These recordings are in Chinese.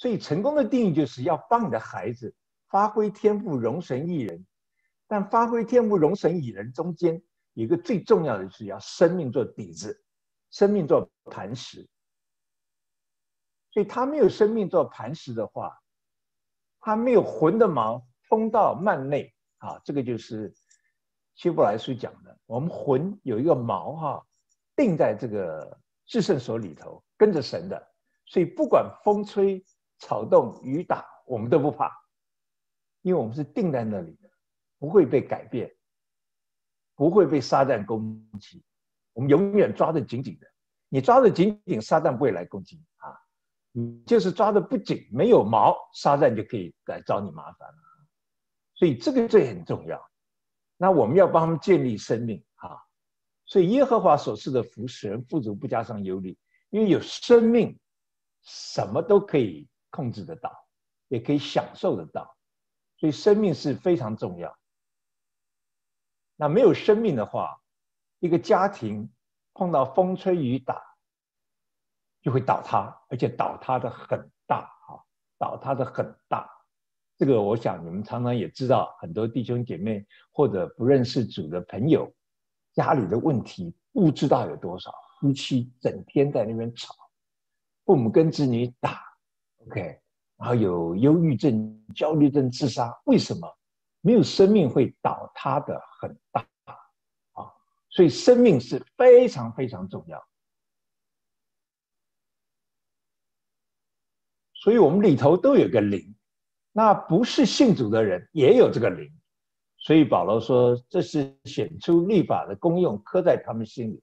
所以成功的定义就是要帮你的孩子发挥天赋，容神异人。但发挥天赋，容神异人中间有一个最重要的是要生命做底子，生命做磐石。所以他没有生命做磐石的话，他没有魂的毛通到幔内啊，这个就是希伯来书讲的。我们魂有一个毛哈，定在这个至圣所里头，跟着神的，所以不管风吹草动雨打，我们都不怕，因为我们是定在那里的，不会被改变，不会被撒旦攻击，我们永远抓得紧紧的。你抓得紧紧，撒旦不会来攻击你啊。你就是抓的不紧，没有毛，沙旦就可以来找你麻烦了。所以这个这很重要。那我们要帮他们建立生命啊。所以耶和华所赐的福使人富足，不加上忧虑，因为有生命，什么都可以控制得到，也可以享受得到。所以生命是非常重要。那没有生命的话，一个家庭碰到风吹雨打。就会倒塌，而且倒塌的很大啊，倒塌的很大。这个我想你们常常也知道，很多弟兄姐妹或者不认识主的朋友，家里的问题不知道有多少，夫妻整天在那边吵，父母跟子女打，OK，然后有忧郁症、焦虑症、自杀，为什么？没有生命会倒塌的很大啊，所以生命是非常非常重要。所以我们里头都有个灵，那不是信主的人也有这个灵，所以保罗说这是显出律法的功用，刻在他们心里，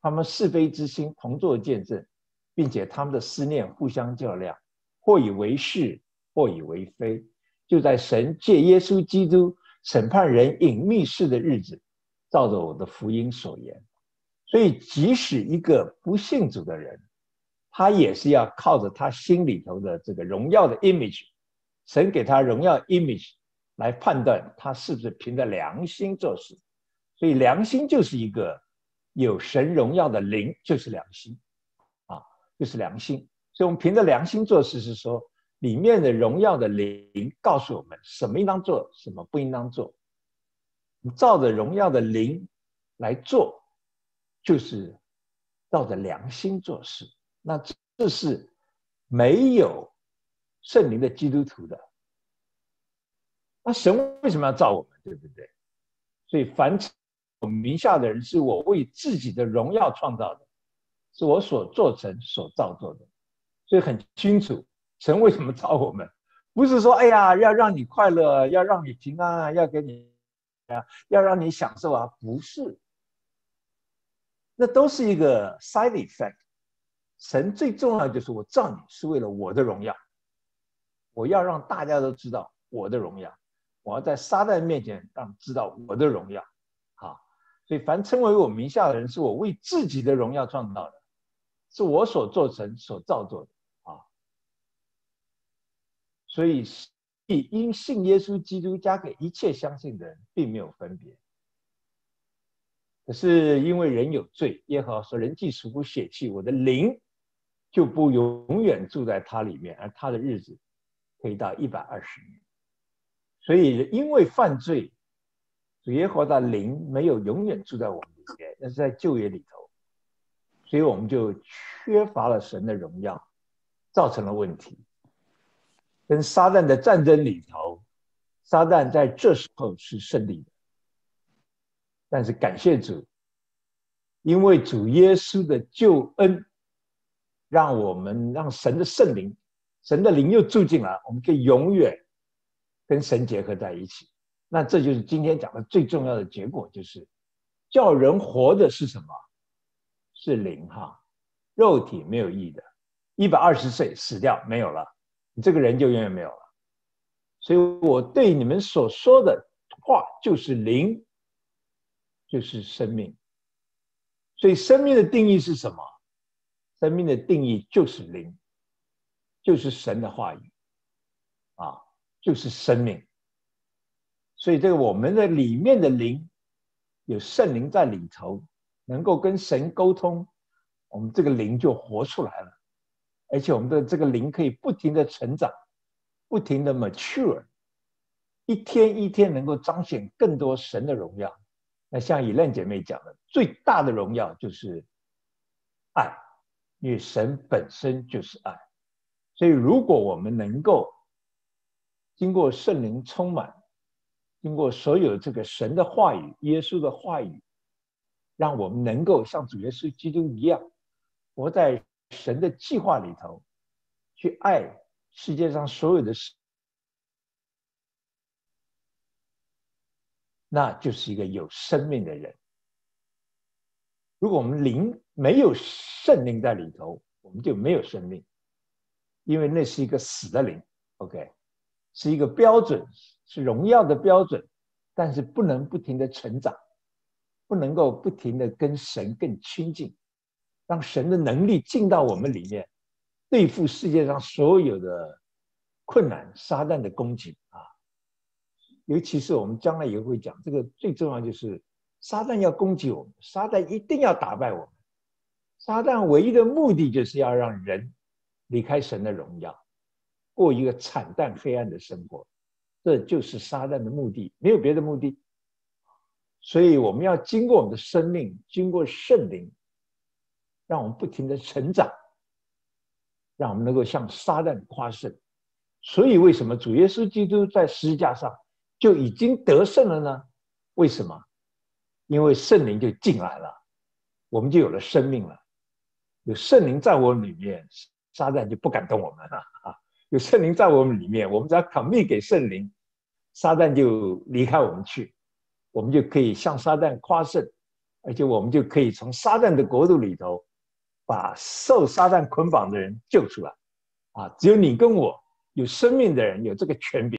他们是非之心同作见证，并且他们的思念互相较量，或以为是，或以为非，就在神借耶稣基督审判人隐秘事的日子，照着我的福音所言，所以即使一个不信主的人。他也是要靠着他心里头的这个荣耀的 image，神给他荣耀 image 来判断他是不是凭着良心做事，所以良心就是一个有神荣耀的灵，就是良心，啊，就是良心。所以我们凭着良心做事，是说里面的荣耀的灵告诉我们什么应当做，什么不应当做。你照着荣耀的灵来做，就是照着良心做事。那这是没有圣灵的基督徒的。那神为什么要造我们，对不对？所以凡我名下的人，是我为自己的荣耀创造的，是我所做成、所造作的。所以很清楚，神为什么造我们，不是说哎呀要让你快乐，要让你平安，要给你啊，要让你享受啊，不是。那都是一个 side effect。神最重要就是我造你是为了我的荣耀，我要让大家都知道我的荣耀，我要在撒旦面前让知道我的荣耀，好，所以凡称为我名下的人，是我为自己的荣耀创造的，是我所做成、所造作的。所以因信耶稣基督加给一切相信的人，并没有分别。可是因为人有罪，耶和华说：“人既属乎血气，我的灵。”就不永远住在他里面，而他的日子可以到一百二十年。所以，因为犯罪，主耶和华的灵没有永远住在我们里面，那是在旧约里头，所以我们就缺乏了神的荣耀，造成了问题。跟撒旦的战争里头，撒旦在这时候是胜利的，但是感谢主，因为主耶稣的救恩。让我们让神的圣灵、神的灵又住进来，我们可以永远跟神结合在一起。那这就是今天讲的最重要的结果，就是叫人活的是什么？是灵哈，肉体没有意义的。一百二十岁死掉没有了，你这个人就永远没有了。所以我对你们所说的话就是灵，就是生命。所以生命的定义是什么？生命的定义就是灵，就是神的话语，啊，就是生命。所以这个我们的里面的灵，有圣灵在里头，能够跟神沟通，我们这个灵就活出来了，而且我们的这个灵可以不停的成长，不停的 mature，一天一天能够彰显更多神的荣耀。那像以亮姐妹讲的，最大的荣耀就是爱，因为神本身就是爱。所以如果我们能够经过圣灵充满，经过所有这个神的话语、耶稣的话语，让我们能够像主耶稣基督一样，活在神的计划里头，去爱世界上所有的事，那就是一个有生命的人。如果我们灵没有圣灵在里头，我们就没有生命，因为那是一个死的灵。OK。是一个标准，是荣耀的标准，但是不能不停的成长，不能够不停的跟神更亲近，让神的能力进到我们里面，对付世界上所有的困难、撒旦的攻击啊！尤其是我们将来也会讲，这个最重要就是撒旦要攻击我们，撒旦一定要打败我们，撒旦唯一的目的就是要让人离开神的荣耀。过一个惨淡黑暗的生活，这就是撒旦的目的，没有别的目的。所以我们要经过我们的生命，经过圣灵，让我们不停的成长，让我们能够向撒旦夸胜。所以为什么主耶稣基督在十字架上就已经得胜了呢？为什么？因为圣灵就进来了，我们就有了生命了。有圣灵在我里面，撒旦就不敢动我们了啊。有圣灵在我们里面，我们只要 commit 给圣灵，撒旦就离开我们去，我们就可以向撒旦夸胜，而且我们就可以从撒旦的国度里头，把受撒旦捆绑的人救出来。啊，只有你跟我有生命的人有这个权柄。